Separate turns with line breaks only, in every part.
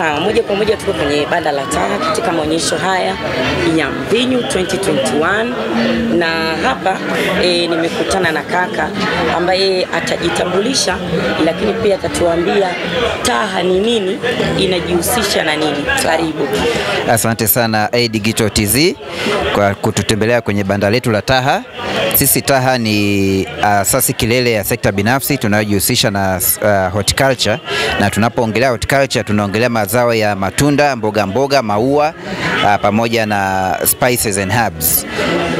Sawa, moja kwa moja tuko kwenye banda la taa katika maonyesho haya ya Mvinyu 2021 na hapa e, nimekutana na kaka ambaye atajitambulisha, lakini pia atatuambia taa ni nini, inajihusisha na nini. Karibu.
Asante sana A Digital TZ kwa kututembelea kwenye banda letu la Taha. Sisi Taha ni asasi kilele ya sekta binafsi tunayojihusisha na uh, horticulture, na tunapoongelea horticulture tunaongelea mazao ya matunda, mboga mboga, maua uh, pamoja na spices and herbs.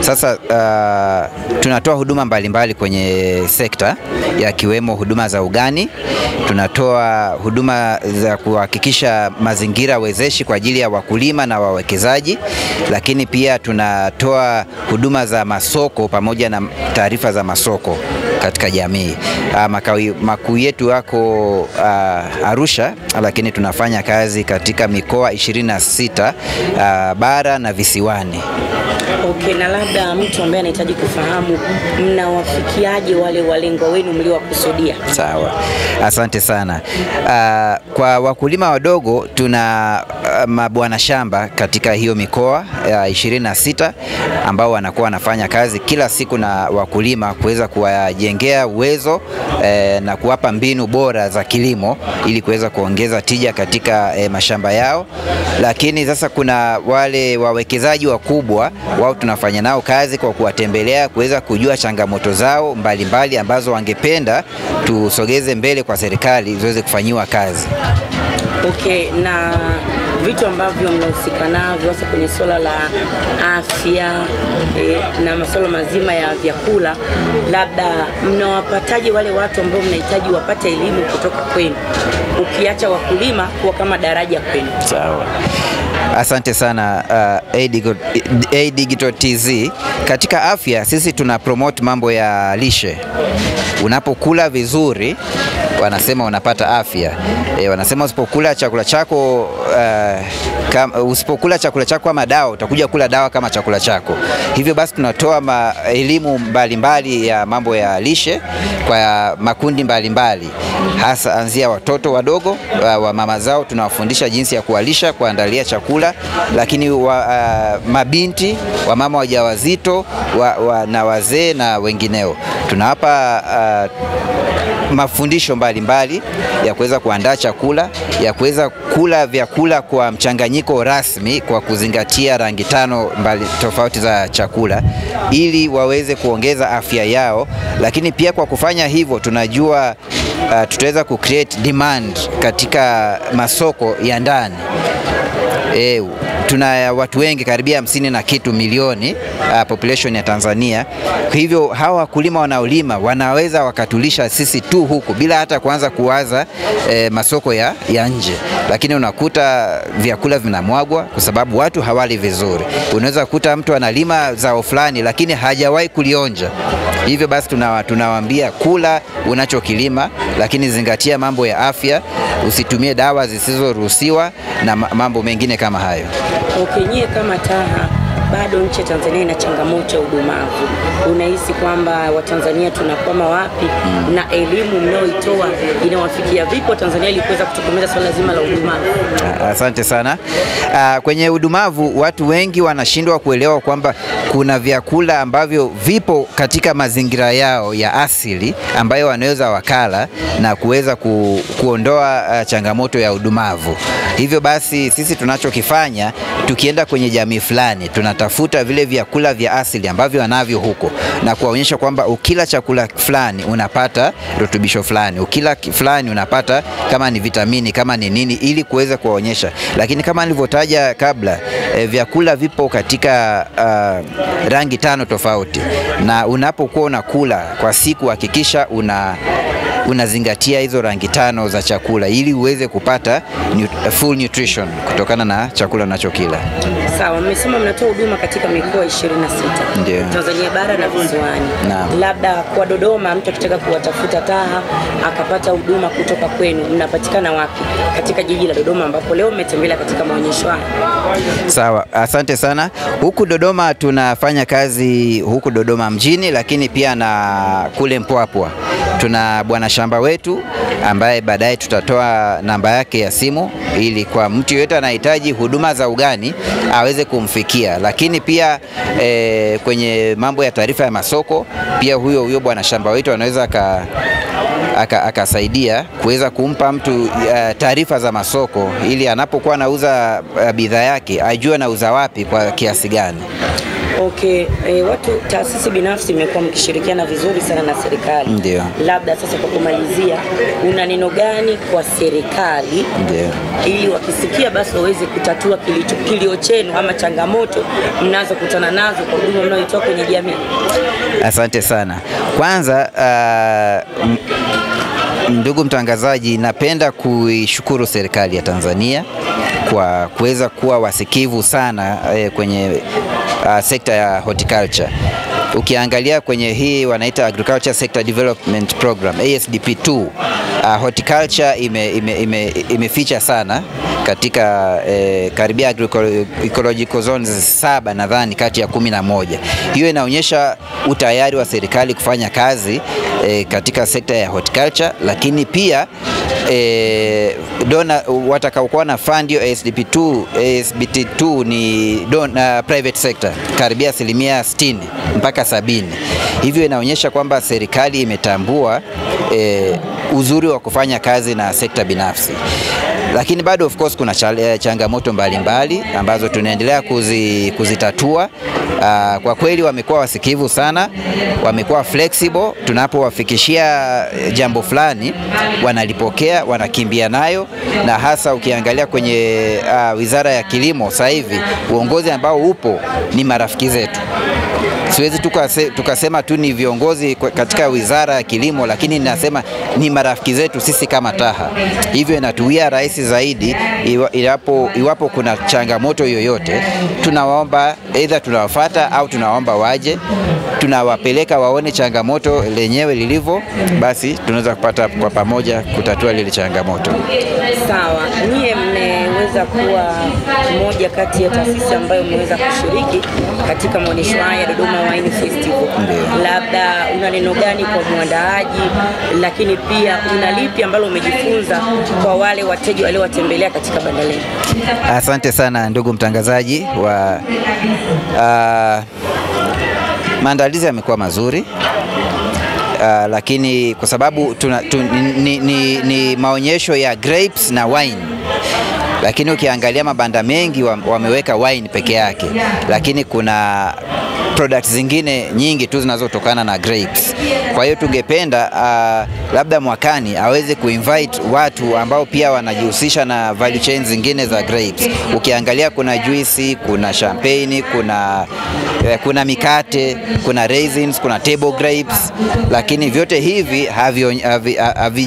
Sasa uh, tunatoa huduma mbalimbali mbali kwenye sekta yakiwemo huduma za ugani, tunatoa huduma za kuhakikisha mazingira wezeshi kwa ajili ya wakulima na wawekezaji, lakini pia tunatoa huduma za masoko pamoja na taarifa za masoko katika jamii. Uh, makuu yetu yako uh, Arusha, lakini tunafanya kazi katika mikoa 26 uh, bara na visiwani.
Okay, na labda mtu ambaye anahitaji kufahamu mnawafikiaje wale walengwa wenu mliowakusudia?
Sawa, asante sana. Uh, kwa wakulima wadogo tuna mabwana shamba katika hiyo mikoa ya ishirini na sita ambao wanakuwa wanafanya kazi kila siku na wakulima kuweza kuwajengea uwezo eh, na kuwapa mbinu bora za kilimo ili kuweza kuongeza tija katika eh, mashamba yao. Lakini sasa kuna wale wawekezaji wakubwa wao tunafanya nao kazi kwa kuwatembelea kuweza kujua changamoto zao mbalimbali mbali ambazo wangependa tusogeze mbele kwa serikali ziweze kufanyiwa kazi.
Okay, na vitu ambavyo mnahusika navyo hasa kwenye swala la afya e, na masuala mazima ya vyakula, labda mnawapataje wale watu ambao mnahitaji wapate elimu kutoka kwenu, ukiacha wakulima kuwa kama daraja kwenu?
Sawa. Asante sana uh, A Digital TZ. Katika afya sisi tuna promote mambo ya lishe. Unapokula vizuri wanasema unapata afya. E, wanasema usipokula chakula chako uh, usipokula chakula chako kama dawa utakuja kula dawa kama chakula chako. Hivyo basi tunatoa elimu mbalimbali ya mambo ya lishe kwa makundi mbalimbali mbali. Hasa anzia watoto wadogo uh, wa mama zao tunawafundisha jinsi ya kuwalisha, kuandalia chakula, lakini wa, uh, mabinti wa mama wajawazito wa, wa, na wazee na wengineo tunawapa uh, mafundisho mbalimbali mbali ya kuweza kuandaa chakula, ya kuweza kula vyakula kwa mchanganyiko rasmi kwa kuzingatia rangi tano mbali tofauti za chakula ili waweze kuongeza afya yao, lakini pia kwa kufanya hivyo tunajua uh, tutaweza ku demand katika masoko ya ndani. E, tuna watu wengi karibia hamsini na kitu milioni uh, population ya Tanzania. Kwa hivyo hawa wakulima wanaolima wanaweza wakatulisha sisi tu huku bila hata kuanza kuwaza e, masoko ya, ya nje, lakini unakuta vyakula vinamwagwa kwa sababu watu hawali vizuri. Unaweza kukuta mtu analima zao fulani lakini hajawahi kulionja. Hivyo basi tunawaambia kula unachokilima, lakini zingatia mambo ya afya, usitumie dawa zisizoruhusiwa na mambo mengine kama hayo.
Okay, nyie kama Taha bado nchi ya Tanzania ina changamoto ya udumavu. Unahisi kwamba Watanzania tunakwama wapi mm. na elimu mnayoitoa inawafikia vipi Watanzania ili kuweza kutokomeza swala zima la udumavu?
Asante sana. Uh, kwenye udumavu watu wengi wanashindwa kuelewa kwamba kuna vyakula ambavyo vipo katika mazingira yao ya asili ambayo wanaweza wakala na kuweza ku, kuondoa uh, changamoto ya udumavu. Hivyo basi sisi tunachokifanya tukienda kwenye jamii fulani tunatafuta vile vyakula vya asili ambavyo wanavyo huko na kuwaonyesha kwamba ukila chakula fulani unapata rutubisho fulani, ukila fulani unapata kama ni vitamini kama ni nini, ili kuweza kuwaonyesha. Lakini kama nilivyotaja kabla, e, vyakula vipo katika uh, rangi tano tofauti, na unapokuwa unakula kwa siku hakikisha una unazingatia hizo rangi tano za chakula ili uweze kupata full nutrition kutokana na chakula unachokila.
Sawa, mmesema mnatoa huduma katika mikoa 26
Ndio.
Tanzania bara na visiwani.
Naam.
Labda kwa Dodoma, mtu akitaka kuwatafuta Taha akapata huduma kutoka kwenu, mnapatikana wapi katika jiji la Dodoma, ambapo leo mmetembelea katika maonyesho haya?
Sawa, asante sana. Huku Dodoma tunafanya kazi huku Dodoma mjini, lakini pia na kule Mpwapwa Tuna bwana shamba wetu ambaye baadaye tutatoa namba yake ya simu ili kwa mtu yeyote anahitaji huduma za ugani aweze kumfikia. Lakini pia e, kwenye mambo ya taarifa ya masoko pia huyo huyo bwana shamba wetu anaweza aka akasaidia aka kuweza kumpa mtu uh, taarifa za masoko ili anapokuwa anauza uh, bidhaa yake ajue anauza wapi kwa kiasi gani.
Okay, e, watu taasisi binafsi imekuwa mkishirikiana vizuri sana na serikali.
Ndio.
Labda sasa kwa kumalizia, una neno gani kwa serikali
Ndio.
ili wakisikia basi waweze kutatua kilicho kilio chenu ama changamoto mnazokutana nazo kwa huduma mnayoitoa kwenye jamii?
Asante sana. Kwanza uh, ndugu mtangazaji, napenda kuishukuru serikali ya Tanzania kwa kuweza kuwa wasikivu sana eh, kwenye uh, sekta ya horticulture. Ukiangalia kwenye hii wanaita Agriculture Sector Development Program ASDP2, uh, horticulture ime, ime, ime, imeficha sana katika eh, karibia agroecological zones saba nadhani kati ya kumi na moja. Hiyo inaonyesha utayari wa serikali kufanya kazi eh, katika sekta ya horticulture, lakini pia eh, dona watakaokuwa na fund hiyo ASDP2, ASBT2 ni dona, private sector karibia asilimia 60 mpaka sabini. Hivyo inaonyesha kwamba serikali imetambua eh, uzuri wa kufanya kazi na sekta binafsi lakini bado of course kuna changamoto mbalimbali mbali, ambazo tunaendelea kuzi, kuzitatua. Uh, kwa kweli wamekuwa wasikivu sana, wamekuwa flexible. Tunapowafikishia jambo fulani wanalipokea, wanakimbia nayo, na hasa ukiangalia kwenye uh, Wizara ya Kilimo sasa hivi uongozi ambao upo ni marafiki zetu siwezi tukase, tukasema tu ni viongozi katika wizara ya kilimo, lakini ninasema ni marafiki zetu sisi kama TAHA. Hivyo inatuia rahisi zaidi iwa- iwapo, iwapo kuna changamoto yoyote, tunawaomba aidha tunawafata au tunawaomba waje, tunawapeleka waone changamoto lenyewe lilivyo, basi tunaweza kupata kwa pamoja kutatua lile changamoto.
Sawa, nyie mmeweza kuwa moja kati ya taasisi ambayo umeweza kushiriki katika maonyesho haya Dodoma Wine Festival. Labda una neno gani kwa mwandaaji, lakini pia una lipi ambalo umejifunza kwa wale wateja waliowatembelea katika banda lenu?
Asante sana ndugu mtangazaji wa uh, maandalizi yamekuwa mazuri uh, lakini kwa sababu tuna, tu, ni, ni, ni maonyesho ya grapes na wine lakini ukiangalia mabanda mengi wameweka wine peke yake, lakini kuna products zingine nyingi tu zinazotokana na grapes. Kwa hiyo tungependa uh, labda mwakani aweze kuinvite watu ambao pia wanajihusisha na value chain zingine za grapes. Ukiangalia kuna juisi, kuna champagne, kuna kuna mikate, kuna raisins, kuna table grapes, lakini vyote hivi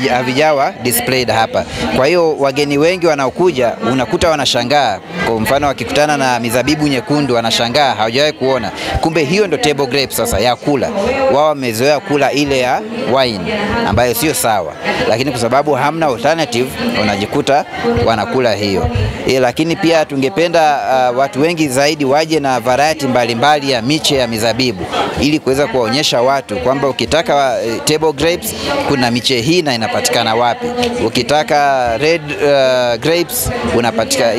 havijawa displayed hapa. Kwa hiyo wageni wengi wanaokuja unakuta wanashangaa, kwa mfano wakikutana na mizabibu nyekundu wanashangaa, hawajawahi kuona. Kumbe hiyo ndo table grapes sasa ya kula. Wao wamezoea kula ile ya wine ambayo sio sawa, lakini kwa sababu hamna alternative wanajikuta wanakula hiyo. E, lakini pia tungependa uh, watu wengi zaidi waje na variety mbalimbali ya miche ya mizabibu ili kuweza kuwaonyesha watu kwamba ukitaka uh, table grapes kuna miche hii na inapatikana wapi. Ukitaka red uh, grapes unapatika,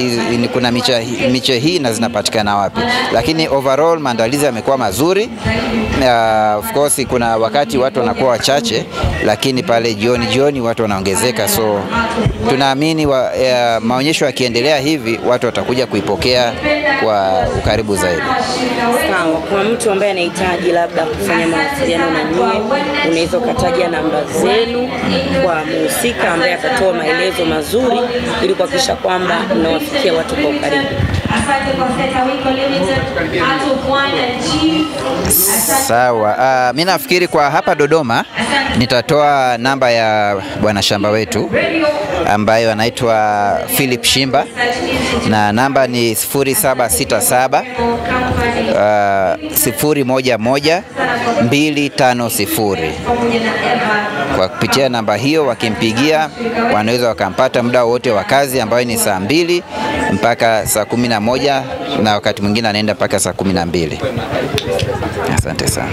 kuna miche, miche hii na zinapatikana wapi. Lakini overall maandalizi yamekuwa mazuri. Uh, of course kuna wakati watu wanakuwa wachache, lakini pale jioni jioni watu wanaongezeka, so tunaamini maonyesho yakiendelea hivi watu watakuja kuipokea kwa ukaribu zaidi.
Sawa, kwa mtu ambaye anahitaji labda kufanya mawasiliano na nyie, unaweza ukataja namba zenu kwa mhusika ambaye atatoa maelezo mazuri ili kuhakikisha kwamba mnawafikia watu kwa ukaribu.
Sawa. Uh, mi nafikiri kwa hapa Dodoma nitatoa namba ya bwana shamba wetu ambayo anaitwa Philip Shimba na namba ni 0767 uh, 011 250. Kupitia namba hiyo wakimpigia, wanaweza wakampata muda wote wa kazi ambayo ni saa mbili mpaka saa kumi na moja na wakati mwingine anaenda mpaka saa kumi na mbili. Asante sana.